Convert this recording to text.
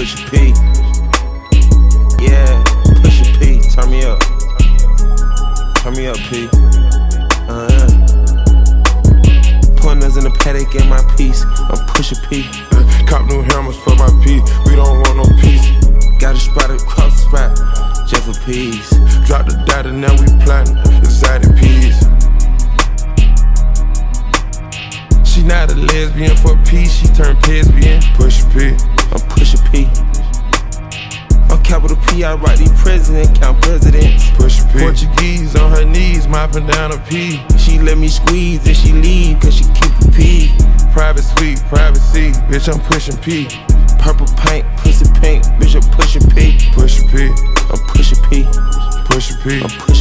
Pusha a P. Yeah, Pusha P. Turn me up. Turn me up, P. Uh-huh. Pointers in the paddock in my piece. I'm Pusha P. Cop new hammers for my P. We don't want no peace. Got a spot across the spot. Just for peace. Drop the data, now we plantin' exotic peas. She not a lesbian for peace, she turned lesbian. Pusha P. P, I write these president, count presidents. Pusha P. Portuguese on her knees, mopping down a P. She let me squeeze and she leave, cause she keep a P. Private suite, privacy, bitch, I'm pushing P. Purple paint, pussy pink, bitch, I'm pushing P. Pusha P. I'm Pusha P. Pusha P. I'm Pusha